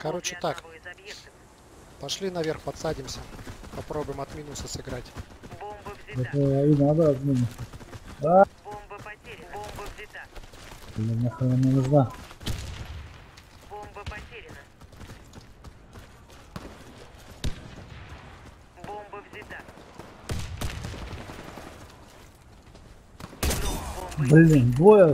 Короче так, пошли наверх, подсадимся. Попробуем от минуса сыграть. Бомба взята. Это и надо отменить. Бомба потеряна. Бомба взята. Блин, нахрен она нужна. Бомба потеряна. Бомба взята. Блин, двое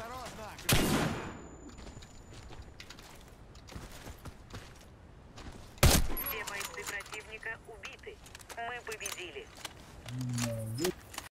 Осторожно! Все бойцы противника убиты. Мы победили.